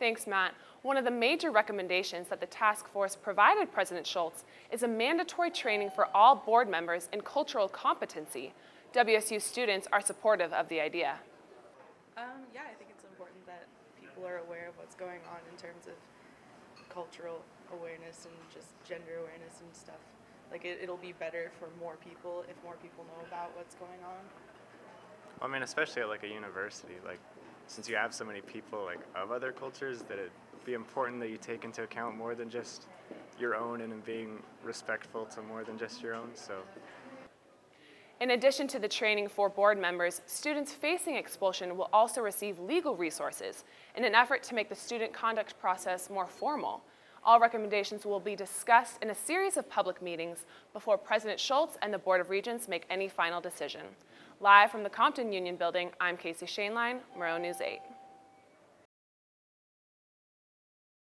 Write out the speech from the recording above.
Thanks, Matt. One of the major recommendations that the task force provided President Schulz is a mandatory training for all board members in cultural competency. WSU students are supportive of the idea. Um, yeah, I think it's important that people are aware of what's going on in terms of cultural awareness and just gender awareness and stuff. Like it, it'll be better for more people if more people know about what's going on. I mean, especially at like a university, like since you have so many people like of other cultures, that it'd be important that you take into account more than just your own and in being respectful to more than just your own. So. In addition to the training for board members, students facing expulsion will also receive legal resources in an effort to make the student conduct process more formal. All recommendations will be discussed in a series of public meetings before President Schulz and the Board of Regents make any final decision. Live from the Compton Union Building, I'm Casey Schoenlein, Murrow News 8.